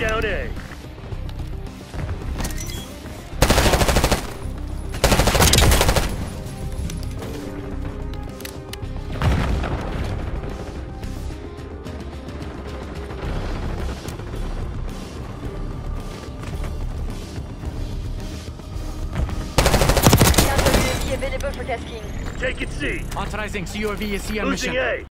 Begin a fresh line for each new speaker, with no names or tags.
down A. Take it C.
Authorizing COV is C on
Losing
mission.
A.